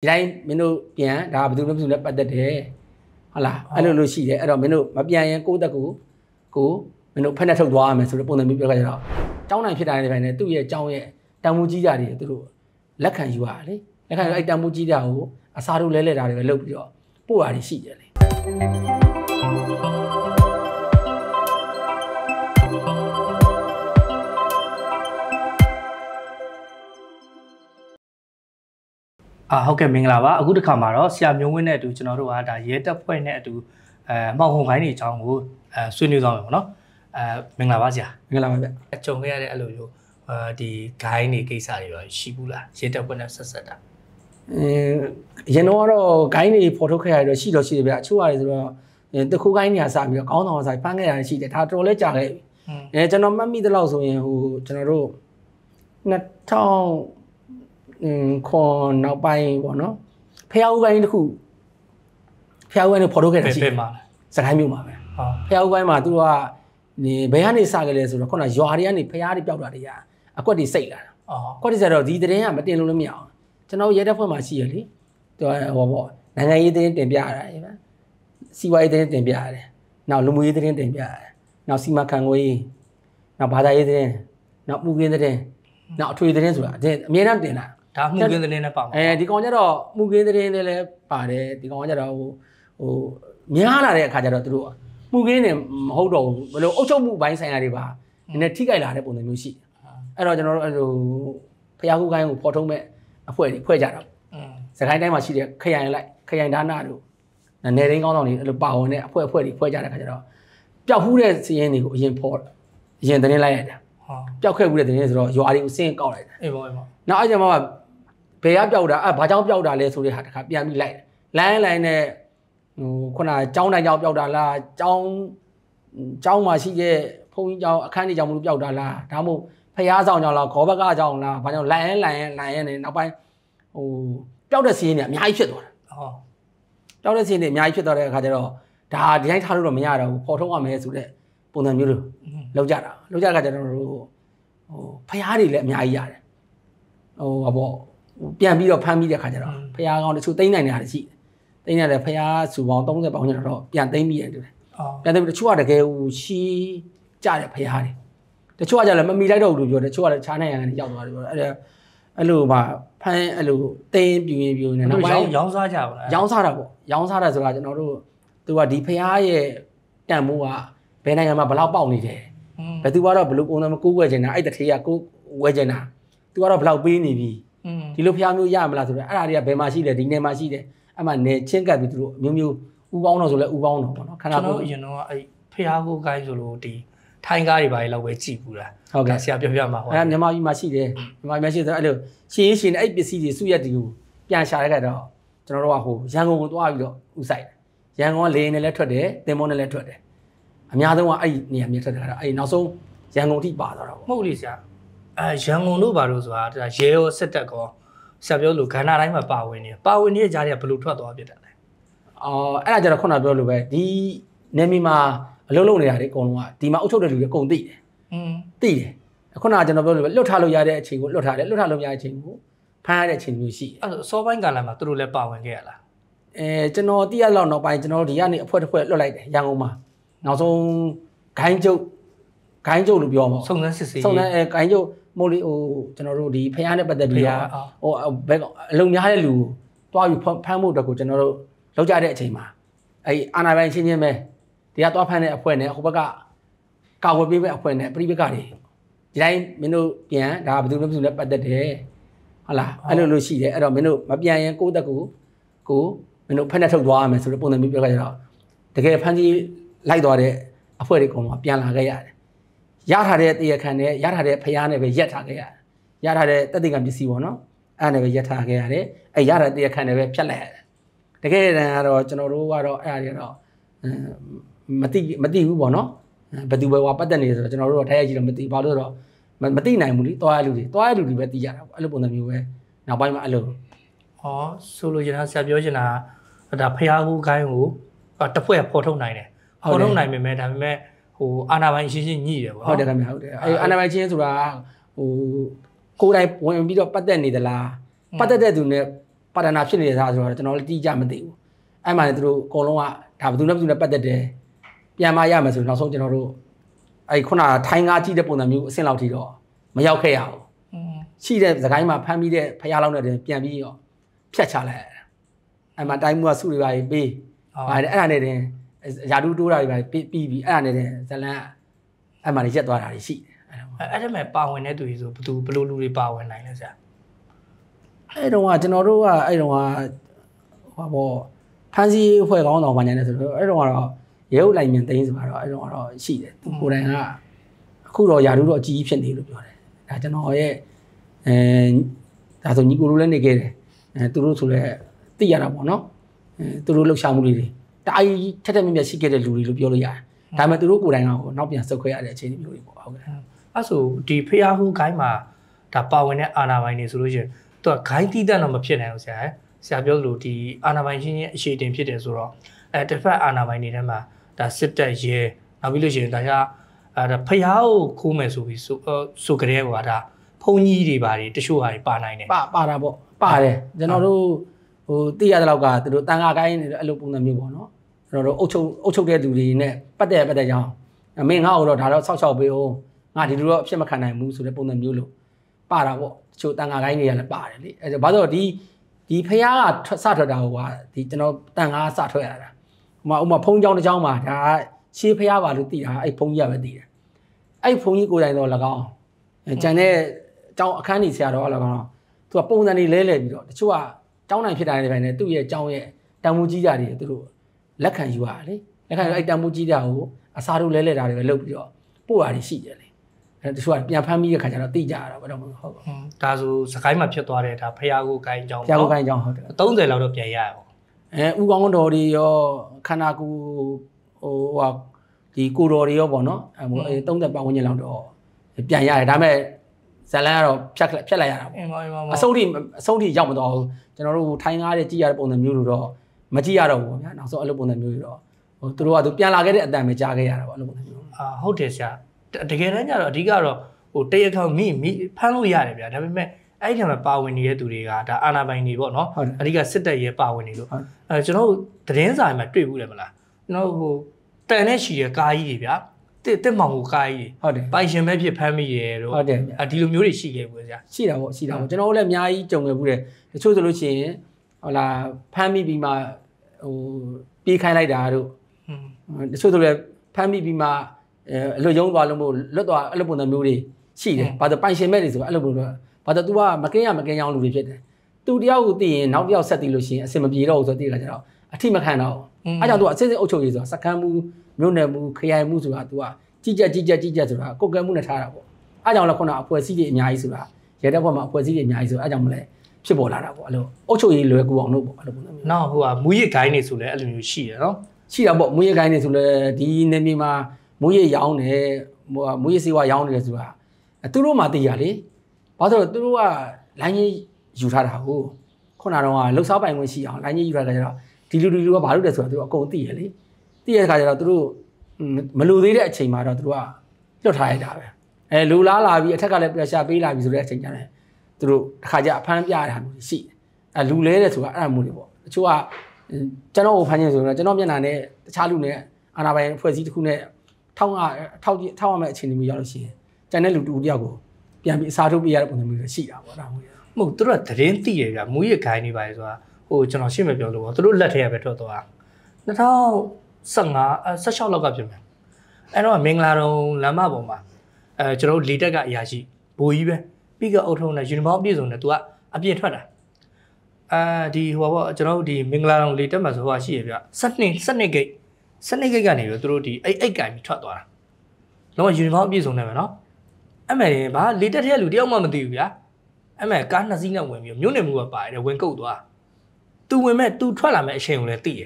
ဒီတိုင်းမင်းတို့ပြန်ဒါဘယ်သူမှမဖြစ်နဲ့ပတ်သက်တယ်ဟုတ်လားအဲ့လိုလို့ရှိတယ်အဲ့တော့မင်းတို့မပြန်ရင်ကိုယ့်တက်ကိုကိုမင်းတို့ဖက်နဲ့ထုတ်သွားရမယ်ဆိုတော့ပုံစံမျိုးပြောကြတော့ကျောင်းနိုင်ဖြစ်တာတဲ့ပိုင်းနဲ့သူ့ရဲ့ကျောင်းရဲ့တန်ဖိုးကြီးတာတွေသူတို့လက်ခံယူရတယ်လေလက်ခံယူအဲ့တန်ဖိုးကြီးတာကိုအစားတို့လဲလဲတာတွေပဲလုပ်ပြီးတော့ပို့ရတယ်ရှိတယ်လေ အာဟုတ်ကဲ့မင်္ဂလာပါအခုတစ်ခါမှာတော့ဆရာမျိုးဝင်းနဲ့အတူကျွန်တော်တို့ကဒါရဲတပ်ဖွဲ့နဲ့အတူအဲမှောင်ဟုံခိုင်းနေအကြောင်းကိုအဲဆွေးနွေးသွားမယ်ပေါ့နော်အဲမင်္ဂလာပါဆရာမင်္ဂလာပါဗျအကြုံခဲ့ရတဲ့အဲ့လိုမျိုးအဲဒီဂိုင်းနေကိစ္စတွေရောရှိဘူးလားရဲတပ်ဖွဲ့နဲ့ဆက်ဆက်တာအင်းရင်တော့ကတော့ဂိုင်းတွေဖော်ထုတ်ခဲ့ရတော့ရှိတော့ရှိတယ်ဗျအချို့ရတယ်ဆိုတော့တခုဂိုင်းနေရာစပြီးတော့ကောင်းဆောင်ဆိုင်ပန်းခဲ့ရတယ်ရှိတယ်ဒါတော်လဲကြာခဲ့ပြီอืมအဲကျွန်တော်မှတ်မိသလောက်ဆိုရင်ဟိုကျွန်တော်တို့2000အင်း ခွန်နောက်ပိုင်းပေါ့နော်ဖျားဦးပိုင်းတစ်ခုဖျားဦးပိုင်းကိုဖော်ထုတ်ခဲ့တာဘယ်ရှိဘတယ်ယ်မှာလဲစကိုင်းမြို့မှာပဲဟောဖျားဦးပိုင်းမှာသူကနေဘယ်ကနေစခဲ့လဲဆိုတော့ခုနရွာတွေကနေဖျားတွေပျောက်တာတွေကအကွက်တွေစိတ်လာတာအော်ကွက်တွေဆိုတော့ဒီသတင်းကမတင်လို့လည်းမရအောင်ကျွန်တော်ရဲတပ်ဖွဲ့မှာရှိရလေသူကဟောပေါ့နိုင်ငံရေးသတင်းတင်ပြရတာဗျာစီးပွားရေးသတင်းတင်ပြရတယ်နောက်လူမှုရေးသတင်းတင်ပြရတယ်နောက်စီမံခန့်ခွဲရေးနောက်ဘာသာရေးသတင်းနောက်မှုကင်းသတင်းနောက်အထွေသတင်းဆိုတာအအများအားတင်တာ ဒါမှုကင်းသတင်းနဲ့ပါမှာအဲဒီကောင်ကျတော့မှုကင်းသတင်းတွေလည်းပါတယ်ဒီကောင်ကကျတော့ဟိုဟိုများလာတဲ့အခါကျတော့သူတို့မှုကင်းနေမဟုတ်တော့ဘူးဘယ်လိုအုပ်ချုပ်မှုဘိုင်းဆိုင်ရာတွေပါနည်းနည်းထိကြိုက်လာတဲ့ပုံစံမျိုးရှိတယ်အဲ့တော့ကျွန်တော်တို့အဲ့လိုဖျားခုကိုင်းကိုဖော်ထုတ်မဲ့အဖွဲ့တွေဖွဲ့ကြတာอืมစကိုင်းတိုင်းမှာရှိတဲ့ခရိုင်လိုက်ခရိုင်ဒါနတို့နေရင်းကောင်းဆောင်တွေအဲ့လိုပါဝင်တဲ့အဖွဲ့အဖွဲ့တွေဖွဲ့ကြတဲ့အခါကျတော့ပျောက်ဖူးတဲ့စီးရင်တွေကိုအရင်ဖော်အရင်သတင်းလိုက်ရတာဟောပျောက်ခဲ့ဘူးတဲ့သတင်းဆိုတော့ရွာတွေကိုစင်းကောက်လိုက်တာအေးပေါ့အေးပေါ့နောက်အဲ့ကျမှ ဘယ်ကပျောက်တာအဲဘာကြောင့်ပျောက်တာလဲဆိုတဲ့ဟာတခါပြန်ပြီးလိုက်လိုင်းလိုင်းနဲ့ဟိုခုနကျောင်းတိုင်းကြောင့်ပျောက်တာလားကျောင်းကျောင်းမှာရှိတဲ့ဖုန်းကြီးကျောင်းအခန်းကြီးကျောင်းမလို့ပျောက်တာလားဒါမှမဟုတ်ဖျားဆောင်ကြောင့်လားခေါ်ဘက်ကကြောင့်လားဘာကြောင့်လိုင်းလိုင်းလိုင်းနဲ့နောက်ပိုင်းဟိုပျောက်တဲ့စီးရင်တွေအများကြီးဖြစ်သွားတာဟောပျောက်တဲ့စီးရင်တွေအများကြီးဖြစ်သွားတဲ့အခါကျတော့ဒါဒီတိုင်းထားလို့တော့မရတော့ဘူးပေါ်ထုတ်ရမယ်ဆိုတဲ့ပုံစံမျိုးလိုอืมလောက်ကြတာလောက်ကြတဲ့အခါကျတော့ဟိုဖျားတွေလည်းအများကြီးရတယ်ဟိုဟာ ပြန်ပြီးတော့ဖမ်းပြီးတဲ့ခါကျတော့ဖျားကောင်တချို့တိမ့်နိုင်နေတာရှိတိမ့်နေတဲ့ဖျားစုပေါင်း30ပေါင်းကျတော့ပြန်တိမ့်ပြီးရတယ်ပြန်တိမ့်ပြီးတချို့ကတကယ်ဟိုရှီးကြတဲ့ဖျားတယ်တချို့ကကြလည်းမမီလိုက်တော့ဘူးလို့ပြောတယ်တချို့ကလည်းခြားနိုင်ငံကနေရောက်သွားတယ်ပြောတယ်အဲ့အဲ့လိုပါဖမ်းအဲ့လိုတင်းပြင်းပြင်းနေတော့ရောင်းရောင်းစားကြပါလားရောင်းစားတာပေါ့ရောင်းစားတာဆိုတာကျွန်တော်တို့သူကဒီဖျားရဲ့တန်မိုးကဘယ်နိုင်ငံမှာဘလောက်ပေါက်နေတယ်ဘယ်သူကတော့ဘလို့ပုံစံမကိုးွယ်ချင်တာအဲ့တထေးကကိုးွယ်ချင်တာသူကတော့ဘလောက်ပေးနေပြီ ဒီလိုဖျားမျိုးရမလားဆိုတော့အဲ့ဒါတွေကဘယ်မှာရှိလဲဒီနယ်မှာရှိတယ်အဲ့မှာနေချင်းကပ်ပြီးသူတို့အမျိုးမျိုးဥပေါင်းတော့ဆိုလဲဥပေါင်းတော့ပေါ့နော်ခဏကျွန်ပေါ့တော်အရင်တော့အဲ့ဖျားကိုဂိုင်းဆိုလို့ဒီထိုင်းကားတွေပါလေလောက်ပဲကြည့်ဘူးလားဟုတ်ကဲ့ဆရာပြောပြမှာဟောအဲ့မြန်မာပြည်မှာရှိတယ်မြန်မာပြည်မှာရှိတယ်အဲ့လိုရှင်းရှင်းအဲ့ပစ္စည်းတွေစုရက်တွေကိုပြန်ရှာရခဲ့တော့ကျွန်တော်တို့ကဟိုရန်ကုန်ကိုသွားပြီးတော့ဥဆိုင်တယ်ရန်ကုန်ကလေနဲ့လည်းထွက်တယ်တင်မောနဲ့လည်းထွက်တယ်အများဆုံးကအဲ့ဒီနေရာမြေထွက်တယ်ကတော့အဲ့ဒီနောက်ဆုံးရန်ကုန်ထိပါသွားတာပေါ့မဟုတ်လေဆရာ အဲရန်ကုန်တို့ဘာလို့ဆိုတာဒါရဲရောစစ်တပ်ကောဆရာပြောလို့ခန္ဓာတိုင်းမှာပါဝင်နေပါဝင်နေတဲ့ကြားတွေကဘယ်လိုထွက်သွားပြတယ်လဲအော်အဲ့ဒါကြတော့ခုနပြောလို့ပဲဒီနေမီမှာအလုံးလုံးနေတာတွေအကုန်လုံးကဒီမှာအုပ်ချုပ်တဲ့လူတွေအကုန်သိတယ်อืมသိတယ်ခုနကကျွန်တော်ပြောလို့ပဲလွတ်ထားလို့ရတဲ့အချိန်ကိုလွတ်ထားတယ်လွတ်ထားလို့မရတဲ့အချိန်ကိုဖမ်းရတဲ့အချိန်မျိုးရှိတယ်အဲ့တော့စောပိုင်းကာလမှာသူတို့လည်းပါဝင်ခဲ့ရလားအဲကျွန်တော်တည့်ရလောက်နောက်ပိုင်းကျွန်တော်တို့ဒီကနေအဖွဲတစ်ဖွဲလွတ်လိုက်တယ်ရန်ကုန်မှာနောက်ဆုံးဂိုင်းကျုပ်ဂိုင်းကျုပ်လို့ပြောမှာစုံစမ်းစစ်ဆေးစုံစမ်းအဲဂိုင်းကျုပ် မို့လေဟိုကျွန်တော်တို့ဒီဖះနဲ့ပတ်သက်ပြီးတော့ဟိုဘက်အလုံများတဲ့လူကိုတွားပြီးဖမ်းဖို့အတွက်ကိုကျွန်တော်တို့လောက်ကြတဲ့အချိန်မှာအဲအာနာပိုင်းချင်းချင်းပဲဒီကတွားဖမ်းတဲ့အဖွဲနဲ့ဟိုဘက်ကကာဝယ်ပေးမဲ့အဖွဲနဲ့ပြိပကတွေဒီတိုင်းမင်းတို့ပြန်ဒါဘယ်သူမှမဖြစ်နဲ့ပတ်သက်တယ်ဟုတ်လားအဲ့လိုလိုရှိတယ်အဲ့တော့မင်းတို့မပြန်ရင်ကိုယ့်တက်ကိုကိုမင်းတို့ဖက်နဲ့ထုတ်သွားရမယ်ဆိုတဲ့ပုံစံမျိုးပြောကြတော့တကယ်ဖမ်းကြီးလိုက်သွားတဲ့အဖွဲတွေအကုန်လုံးပြန်လာခဲ့ရတယ် ရထားတဲ့တရားခံနဲ့ရထားတဲ့ဖျားနဲ့ပဲရက်ထားခဲ့ရတယ်ရထားတဲ့တက်တိကံပစ္စည်းပေါ့နော်အဲ့ဒါနဲ့ပဲရက်ထားခဲ့ရတယ်အဲ့ရထားတဲ့တရားခံနဲ့ပဲဖြတ်လိုက်ရတယ်တကယ်တမ်းကတော့ကျွန်တော်တို့ကတော့အဲ့ဒါတွေကတော့မသိမသိဘူးပေါ့နော်ဘယ်သူပဲဟောပတ်သက်နေဆိုတော့ကျွန်တော်တို့တော့တိုင်းရိုက်ကြည့်တော့မသိဘာလို့တော့မသိနိုင်ဘူးလीတွားရလူတွေတွားရလူတွေပဲသိကြတာပေါ့အဲ့လိုပုံစံမျိုးပဲနောက်ပိုင်းမှာအဲ့လိုဟောဆိုလိုချင်တာဆရာပြောချင်တာဒါဖျားကိုဂိုင်းကိုတစ်ဖွဲ့ပေါ်ထုတ်နိုင်တယ်ပေါ်ထုတ်နိုင်ပေမဲ့ဒါပေမဲ့ ဟိုအာနာပိုင်းရှင်းရှင်းညှိတယ်ပေါ့ဟုတ်တယ်ခင်ဗျဟုတ်တယ်အဲ့အနာမိုင်ချင်းဆိုတာဟိုကိုယ်တိုင်ဝင်ပြီးတော့ပတ်သက်နေသလားပတ်သက်တဲ့သူနဲ့ပပါဒနာဖြစ်နေတဲ့သားဆိုတော့ကျွန်တော်လည်းတိကျမသိဘူးအဲ့မှာလည်းသူတို့အကုန်လုံးကဒါဘယ်သူနဲ့ဘယ်သူနဲ့ပတ်သက်တယ်ပြန်မရမယ်ဆိုနောက်ဆုံးကျွန်တော်တို့အဲ့ခုနထိုင်းကားကြည့်တဲ့ပုံစံမျိုးအဆင့်လောက်ထိတော့မရောက်ခဲ့ရဘူးอืมရှိတဲ့သခိုင်းမှာဖမ်းပြီးတဲ့ဖះလောက်နဲ့တင်ပြန်ပြီးတော့ဖြတ်ချလိုက်ရတယ်အဲ့မှာတိုင်းမှုကစုတွေပါပြီးပေးဟုတ်ပါတယ်အဲ့ဒါနဲ့တင် ယာဒူတိုးတာတွေပါပြီးပြီးပြီးအဲ့ဒါနဲ့တင်ဇလန်အဲ့မှာရက်သွားတာတွေရှိတယ်အဲ့ဒါအဲ့အဲ့ဒါမဲ့ပါဝင်တဲ့သူတွေဆိုဘယ်သူဘယ်လိုလူတွေပါဝင်နိုင်လဲဆရာအဲ့တုန်းကကျွန်တော်တို့ကအဲ့တုန်းကဟောပေါ့ဖန်စီအဖွဲ့ကောင်းတော်ဘာညာလဲဆိုတော့အဲ့တုန်းကတော့ရဲဟုတ်လိုက်မြင်သိန်းဆိုတာတော့အဲ့တုန်းကတော့ရှိတယ်သူကိုယ်တိုင်ကအခုတော့ယာဒူတော့အကြီးကြီးဖြစ်နေလို့ပြောတယ်ဒါကျွန်တော်ရဲ့အဲဒါဆိုညီကိုလိုလည်းနေခဲ့တယ်အဲသူတို့ဆိုလည်းသိရတာပေါ့နော်အဲသူတို့လှုပ်ရှားမှုတွေ တွေတအားကြီးထက်ထက်မြက်မြက်ရှိခဲ့တဲ့လူတွေလို့ပြောလို့ရတယ်ဒါပေမဲ့သူတို့ကိုယ်တိုင်ကဟိုနောက်ပြန်ဆုတ်ခွဲရတဲ့အခြေအနေမျိုးတွေပေါ့ဟုတ်ကဲ့အဲ့ဆိုဒီဖျားဟူဂိုင်းမှာဒါပါဝင်တဲ့အာနာပိုင်းတွေဆိုလို့ရှိရင်သူကဂိုင်းတီးတဲ့တော့မဖြစ်နိုင်ဘူးဆရာဟဲ့ဆရာပြောသလိုဒီအာနာပိုင်းချင်းချင်းအရှိတင်ဖြစ်တယ်ဆိုတော့အဲတစ်ဖက်အာနာပိုင်းတွေထဲမှာဒါစစ်တပ်ရဲနောက်ပြီးလို့ရှိရင်ဒါကအဲဒါဖျားကိုခိုးမယ်ဆိုပြီးဆိုအော်ဆိုကြတဲ့ကွာဒါဖုန်ကြီးတွေပါတွေတချို့ဟာတွေပါနိုင်တယ်ပါပါတာပေါ့ပါတယ်ကျွန်တော်တို့ဟိုသိရတဲ့လောက်ကသူတို့တန်ခါကိုင်းနေအဲ့လိုပုံစံမျိုးပေါ့နော် ကျွန်တော်တို့အုတ်ချုပ်အုတ်ချုပ်တဲ့လူတွေနဲ့ပတ်သက်ပတ်သက်ကြောင်းအမင်းငါ့ကိုတော့ဒါတော့ဆောက်ရှောက်ပေးအောင်ငါဒီလိုတော့အဖြစ်မခံနိုင်ဘူးဆိုတဲ့ပုံစံမျိုးလို့ပါတာပေါ့တချို့တန်ခါကိုင်းတွေကလည်းပါတယ်လေအဲဒါဘာလို့ဒီဒီဖះကထွက်စထွက်တာဟိုကဒီကျွန်တော်တန်ခါစထွက်ရတာဟိုမှာဥမာဖုံးကြောင်းတစ်ကြောင်းမှာဒါရှေးဖះပါလို့သိတာအဲ့ဖုံးကြီးကပဲသိတယ်အဲ့ဖုံးကြီးကိုယ်တိုင်တော့၎င်းကျန်တဲ့ကျောင်းအခန်းကြီးဆရာတော်ကလည်းကောင်းတော့သူကပုံစံတွေလဲလဲပြီးတော့တချို့ကကျောင်းနိုင်ဖြစ်တာတွေပဲနဲ့သူ့ရဲ့ကျောင်းရဲ့တန်ဖိုးကြီးတာတွေသူတို့ လက်ခံယူရတယ်လေလက်ခံယူအဲ့တန်ဖိုးကြီးတာကိုအစားတို့လဲလဲတာတွေပဲလုပ်ပြီးတော့ပို့ရတယ်ရှိတယ်လေအဲတချို့ကပြန်ဖမ်းပြီးတဲ့ခါကျတော့သိကြရတာပဲတော့ဟုတ်ပါဘူးဟွန်းဒါဆိုစကိုင်းမှာဖြစ်သွားတဲ့ဒါဖျားကိုဂိုင်းကြောင်းဆရာကိုကိုင်းကျောင်းဟုတ်တယ်30လောက်တော့ပြန်ရရအောင်အဲဥကောင်းတော်တွေရောခန္ဓာကိုယ်ဟိုဟာဒီကိုတော်တွေရောပေါ့နော်အဲဟိုအဲ30ပတ်ဝန်းကျင်လောက်တော့ပြန်ရတယ်ဒါပေမဲ့ဇလန်ကတော့ဖြတ်ဖြတ်လိုက်ရတာပေါ့အင်းပါအင်းပါအဆုံးထိအဆုံးထိရောက်မတော့ဘူးကျွန်တော်တို့ထိုင်းကားတဲ့ကြည့်ရတဲ့ပုံစံမျိုးလို့တော့ မကြည့်ရတော့ဘူးဗျာနောက်ဆုံးအဲ့လိုပုံစံမျိုးတွေတော့ဟိုသူတို့ကသူပြန်လာခဲ့တဲ့အတန်ပဲကြားခဲ့ရတာပေါ့အဲ့လိုပုံစံမျိုးအာဟုတ်တယ်ဆရာတတကယ်တမ်းကျတော့အဓိကတော့ဟိုတရက်ခေါက်မိမိဖမ်းလို့ရတယ်ဗျာဒါပေမဲ့အဲ့ဒီထဲမှာပါဝင်နေတဲ့သူတွေကဒါအာနာပိုင်တွေပေါ့နော်ဟုတ်တယ်အဓိကစစ်တပ်ရဲ့ပါဝင်နေလို့ဟုတ်အဲကျွန်တော်တို့သတင်းစာမှာတွေ့ဘူးတယ်မလားကျွန်တော်ဟိုတန်နဲ့ရှီရဲ့ကားကြီးတွေဗျာတစ်တစ်မောင်ကိုကားကြီးတွေဟုတ်တယ်ပိုင်ရှင်ပဲဖြစ်ဖမ်းမိရဲလို့ဟုတ်တယ်ဗျာအဒီလိုမျိုးတွေရှိခဲ့ဘူးဆရာရှိတာပေါ့ရှိတာပေါ့ကျွန်တော်တို့လည်းအများကြီးကြုံခဲ့ဘူးတယ်တချို့ဆိုလို့ရှိရင် ဟိုလာဖမ်းမိပြီးမှဟိုပြေးခိုင်းလိုက်တာတို့ ဟွန်း တချို့ဆိုလည်းဖမ်းမိပြီးမှအဲအလွတ်ယုံသွားလို့မို့လွတ်သွားအဲ့လိုပုံစံမျိုးတွေရှိတယ်ဘာလို့ပိုင်ရှင်မဲ့တွေဆိုအဲ့လိုပုံတော့ဘာလို့ तू ကမကင်းရမကင်းရအောင်လူတွေဖြစ်တယ်သူတယောက်ကိုသိရင်နောက်တယောက်ဆက်သိလို့ရှိရင်အစင်မပြေတော့ဘူးဆိုတော့သိတာကြတော့အထိမခံတော့ဘူး အဲကြောင့် तू အစစ်စစ်အုပ်ချုပ်ရေးဆိုတာစကမ်းမှုမြို့နယ်မှုခရိုင်မှုဆိုတာ तू ကကြီးကြက်ကြီးကြက်ကြီးကြက်ဆိုတာကိုယ်ကဲမှုနဲ့ထားတာပေါ့အဲကြောင့်လည်းခုနအဖွဲ့အစည်းတွေအများကြီးဆိုတာရဲတပ်ဖွဲ့မှာအဖွဲ့အစည်းတွေအများကြီးဆိုအဲကြောင့်မလဲ ဖြစ်ပေါ်လာတာပေါ့အဲ့လိုအုပ်ချုပ်ရေးလွယ်ကူအောင်လို့ပေါ့အဲ့လိုပုံစံမျိုးနောက်ဟိုကမူရစ်ဂိုင်းတွေဆိုလဲအဲ့လိုမျိုးရှိတယ်နော်ရှိတာပေါ့မွေးရကိုင်းနေဆိုလဲဒီနေမြေမှာမွေးရရောင်းတယ်ဟိုမွေးရစေဝါရောင်းနေတယ်ဆိုတာအဲသူတို့မှသိရလေဘာလို့လဲဆိုတော့သူတို့ကလိုင်းကြီးယူထားတာကိုခုနကတော့လှုပ်ရှားပိုင်ခွင့်ရှိအောင်လိုင်းကြီးယူထားတာကြတော့ဒီလူဒီလူကဘာလို့လဲဆိုတော့သူတို့အကုန်သိရလေသိရတဲ့ခါကျတော့သူတို့မလိုသေးတဲ့အချိန်မှာတော့သူတို့ကလွတ်ထားရတာပဲအဲလူလားလာပြီးအထက်ကလည်း pressure ပေးလာပြီးဆိုတဲ့အချိန်ကျရင် သူတို့တစ်ခါကျအဖမ်းပြရတာမျိုးရှိတယ်အဲလူလဲတဲ့ဆိုတာအဲ့ဒါမျိုးတွေပေါ့တချို့ကကျွန်တော်ကိုဖမ်းခြင်းဆိုတော့ကျွန်တော်မျက်နှာနဲ့တခြားလူနဲ့အာနာပိုင်ဖွဲ့စည်းတစ်ခုနဲ့ထောက်ရထောက်ထောက်ရမယ့်အခြေအနေမျိုးရောက်လို့ရှိရင်ကျန်တဲ့လူတူတယောက်ကိုပြန်ပြီးအစားထိုးပေးရတဲ့ပုံစံမျိုးတွေရှိတာပေါ့ဒါမျိုးမဟုတ်သူတို့ကသတင်းသိရကြမူရစ်ဂိုင်းတွေပါလေဆိုတာဟိုကျွန်တော်ရှင်းမပြောလို့ပေါ့သူတို့လက်ထဲကပဲထွက်သွားတာ2015အဲ16လောက်ကဖြစ်မယ်အဲ့တော့မင်္ဂလာတုံလမ်းမပေါ်မှာအဲကျွန်တော်တို့လေတက်ကအရာရှိဘိုးကြီးပဲ ပြီးကအုပ်ထုံးနဲ့ယူနီဖောင်းပြည့်စုံနဲ့သူကအပြင်ထွက်တာအဲဒီဟိုပါပေါ့ကျွန်တော်တို့ဒီမင်္ဂလာတုံလေတက်မှာဆိုဟိုရှိရပြစနစ်စနစ်ဂိတ်စနစ်ဂိတ်ကနေပြီးသူတို့ဒီအိတ်အိတ်ကင်ပြီးထွက်သွားတာလုံးဝယူနီဖောင်းပြည့်စုံနေမယ်နော်အဲ့မဲ့ဘာလေတက်တဲ့လူတယောက်မှမသိဘူးဗျာအဲ့မဲ့ကားနှစ်စီးနဲ့ဝင်ပြီးမြို့နယ်မှုကပါတယ်ဝင်ကုတ်သွားသူဝင်မဲ့သူထွက်လာမဲ့အချိန်ကိုလည်းသိရ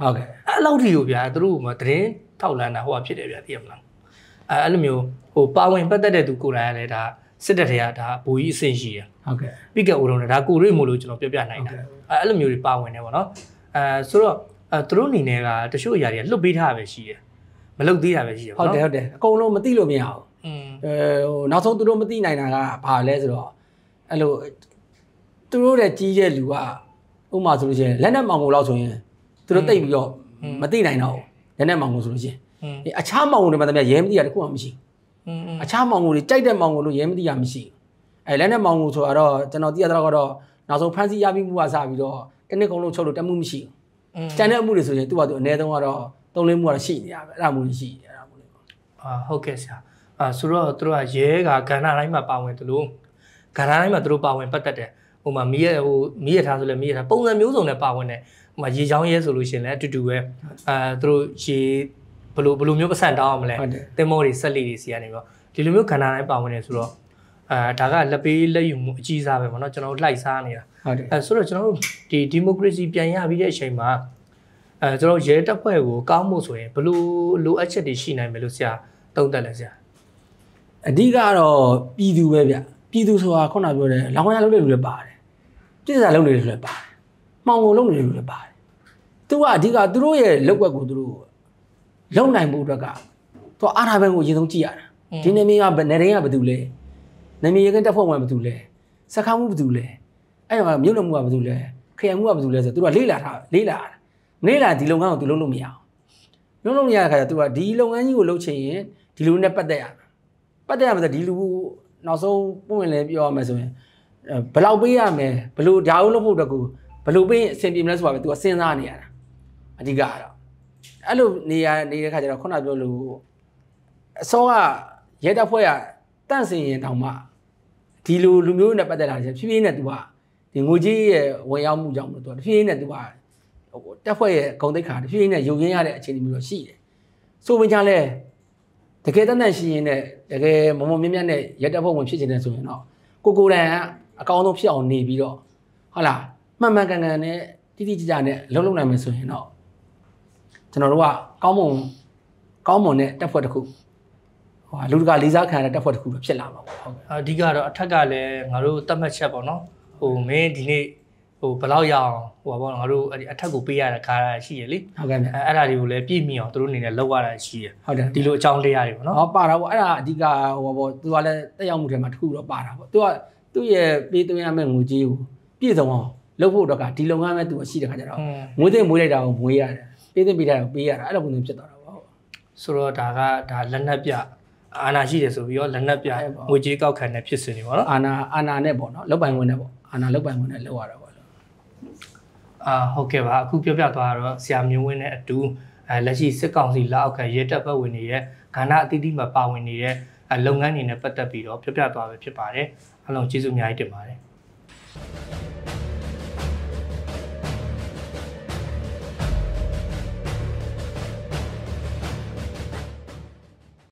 ဟုတ်ကဲ့အဲ့လောက်ထိကိုဗျာသူတို့ကသတင်းထောက်လန်းတာဟိုကဖြစ်တယ်ဗျာသိရမလားအဲ့အဲ့လိုမျိုးဟိုပါဝင်ပတ်သက်တဲ့သူကိုယ်တိုင်ကလည်းဒါ စစ်တပ်တွေကဒါဘူကြီးအဆင့်ရှိရဟုတ်ကဲ့ပိကက်ဦးတော်နဲ့ဒါကိုရိမို့လို့ကျွန်တော်ပြောပြနိုင်တာအဲ့လိုမျိုးတွေပါဝင်နေပါတော့အဲဆိုတော့သူတို့အနေနဲ့ကတချို့အရာတွေကလွတ်ပေးထားတာပဲရှိတယ်မလွတ်သေးတာပဲရှိတယ်ဟုတ်တယ်ဟုတ်တယ်အကုန်လုံးမသိလို့မရဘူးอืมအဲဟိုနောက်ဆုံးသူတို့မသိနိုင်တာကဘာလဲဆိုတော့အဲ့လိုသူတို့တဲ့ကြီးတဲ့လူကဥပမာဆိုလို့ရှိရင်လက်နဲ့မောင်ကိုလောက်ဆိုရင်သူတို့တိတ်ပြီးတော့မသိနိုင်တော့ဘူးလက်နဲ့မောင်ကိုဆိုလို့ရှိရင်အခြားမောင်ကိုတွေမှတည်းရဲမသိတာတခုမှမရှိဘူး အခြားမောင်ကိုတွေကြိုက်တဲ့မောင်ကိုလို့ရဲမသိရမရှိဘူးအဲလက်နဲ့မောင်ကိုဆိုတော့ကျွန်တော်သိရတော့ကတော့နောက်ဆုံးဖန်စီရပြီးမှုကစပြီးတော့တနစ်ကုံလုံးချုပ်လို့တက်မှုမရှိဘူးอืมကျန်တဲ့အမှုတွေဆိုရင်သူ့ဘာသူအနည်းဆုံးကတော့သုံးလေးမှုကတော့ရှိနေရပဲအဲ့ဒါမျိုးရှိတယ်အဲ့ဒါမျိုးလေးပေါ့အာဟုတ်ကဲ့ဆရာအာဆိုတော့သူတို့ကရဲကကဏ္ဍတိုင်းမှာပါဝင်တယ်လို့ကဏ္ဍတိုင်းမှာသူတို့ပါဝင်ပတ်သက်တယ်ဟိုမှာမိရဟိုမိရထားဆိုလဲမိရထားပုံစံမျိုးစုံနဲ့ပါဝင်တယ်ဟိုမှာရေချောင်းရဲဆိုလို့ရှိရင်လည်းအတူတူပဲအာသူတို့ရေ ဘလို့ဘလို့မျိုးပတ်စံတောင်းအောင်မလဲဟုတ်တယ်တင်မောတွေဆက်လီတွေစီကနေပြီးတော့ဒီလိုမျိုးကဏ္ဍတိုင်းပါဝင်တယ်ဆိုတော့အာဒါကလက်ပေးလက်ယူမှုအကြီးစားပဲပေါ့နော်ကျွန်တော်တို့လိုက်စားနေတာဟုတ်တယ်အဲဆိုတော့ကျွန်တော်တို့ဒီဒီမိုကရေစီပြန်ရပြီးတဲ့အချိန်မှာအဲကျွန်တော်ရဲတပ်ဖွဲ့ကိုကောင်းဖို့ဆိုရင်ဘလို့လိုအပ်ချက်တွေရှိနိုင်မယ်လို့ဆရာသုံးသပ်လဲဆရာအဓိကတော့ပြည်သူပဲဗျပြည်သူဆိုတာခုနပြောတယ်လောင်ရလုပ်တဲ့လူတွေပါတယ်ပြည်စာလုပ်နေတဲ့လူတွေပါတယ်မှောင်ကုန်လုပ်နေတဲ့လူတွေပါတယ်သူကအဓိကသူတို့ရဲ့လောက်ွက်ကိုသူတို့ လုံနိုင်မှုအတွက်ကသူအားထားဘက်ကိုအရင်ဆုံးကြည့်ရတာဒီနေမီကဘယ်နေရင်ကဘာတူလဲနေမီရကတက်ဖို့ဝင်ဘာတူလဲစခါမှုဘာတူလဲအဲ့တော့မြို့လုံမှုကဘာတူလဲခရိုင်မှုကဘာတူလဲဆိုသူတို့ကလေးလာထားလေးလာတာမလေးလာဒီလုပ်ငန်းကိုသူလုပ်လို့မရအောင်လုပ်လို့မရတဲ့ခါကျသူကဒီလုပ်ငန်းကြီးကိုလုပ်ချင်ရင်ဒီလူနဲ့ပတ်သက်ရမယ်ပတ်သက်ရမယ်ဆိုဒီလူနောက်ဆုံးပုံဝင်လဲပြောရမယ်ဆိုရင်အဲဘယ်လောက်ပေးရမယ်ဘယ်လိုဒါအောင်လုပ်ဖို့အတွက်ကိုဘယ်လိုပေးရင်အဆင်ပြေမလဲဆိုတာပဲ तू ကစဉ်းစားနေရတာအဓိကကတော့ အဲ့လိုနေရနေတဲ့ခါကျတော့ခုနပြောလို့အစောကရဲတပ်ဖွဲ့ကတန့်စင်ရင်တောင်မှဒီလိုလူမျိုးနဲ့ပတ်သက်လာတယ်ဖြည်းဖြည်းနဲ့သူကဒီငွေကြီးရဲ့ဝင်ရောက်မှုကြောင့်မလို့သူကဖြည်းဖြည်းနဲ့သူကဟိုတပ်ဖွဲ့ရဲ့ဂုံတိတ်ခါဖြည်းဖြည်းနဲ့ယုံရင်းရတဲ့အခြေအနေမျိုးတော့ရှိတယ်ဆိုဝင်ချလဲတကယ်တန်တန်ရှိရင်နဲ့တကယ်မမမြတ်မြတ်နဲ့ရဲတပ်ဖွဲ့ဝင်ဖြစ်ချင်တယ်ဆိုရင်တော့ကိုကိုယ်တိုင်အကောင်းဆုံးဖြစ်အောင်နေပြီးတော့ဟုတ်လားမှန်မှန်ကန်ကန်နဲ့တိတိကျကျနဲ့လုံးလုံးနိုင်မယ်ဆိုရင်တော့ ကျွန်တော်တို့ကကောင်းမွန်ကောင်းမွန်တဲ့တက်ဖွဲ့တစ်ခုဟိုလူတကာလေးစားခံရတဲ့တက်ဖွဲ့တစ်ခုပဲဖြစ်လာမှာပေါ့ဟုတ်ကဲ့အဓိကတော့အထက်ကလည်းငါတို့တတ်မှတ်ချက်ပေါ့နော်ဟိုမင်းဒီနေ့ဟိုဘယ်လောက်ရအောင်ဟိုပါပေါ့ငါတို့အဲ့ဒီအထက်ကိုပေးရတဲ့ခါရရှိရလေဟုတ်ကဲ့ဗျအဲအဲ့ဒါတွေကိုလည်းပြည့်မီအောင်သူတို့အနေနဲ့လောက်ရတာရှိရဟုတ်တယ်ဒီလိုအကြောင်းတရားတွေပေါ့နော်ဟောပါတာပေါ့အဲ့ဒါအဓိကဟိုပေါ့သူကလည်းတက်ရောက်မှုတွေမှာတစ်ခုတော့ပါတာပေါ့သူကသူ့ရဲ့ပေးသွင်းရမယ့်ငွေကြေးကိုပြည့်စုံအောင်လုပ်ဖို့တော့ကဒီလုပ်ငန်းပဲသူရှိတဲ့ခါကျတော့อืมမွေးသိမ့်မွေးလိုက်တာကိုမွေးရတယ် ပေးသိမ့်ပေးတာကိုပေးရတာအဲ့လိုပုံစံဖြစ်သွားတာပေါ့ဆိုတော့ဒါကဒါလက်နက်ပြအာနာရှိတယ်ဆိုပြီးတော့လက်နက်ပြအဲ့ပေါ့ငွေကြေးကောက်ခံတဲ့ဖြစ်စဉ်တွေပေါ့နော်အာနာအာနာနဲ့ပေါ့နော်လောက်ပိုင်ဝင်နဲ့ပေါ့အာနာလောက်ပိုင်ဝင်နဲ့လောက်ရတာပေါ့အာဟုတ်ကဲ့ပါအခုပြောပြသွားတာတော့ဆရာမျိုးဝင်းနဲ့အတူအဲလက်ရှိစစ်ကောင်စီလက်အောက်ခံရဲတပ်ဖွဲ့ဝင်တွေရဲ့ကဏ္ဍအသီးသီးမှာပါဝင်နေတဲ့အဲလုပ်ငန်းတွေနဲ့ပတ်သက်ပြီးတော့ပြောပြသွားပဲဖြစ်ပါတယ်အားလုံးကျေးဇူးအများကြီးတင်ပါတယ်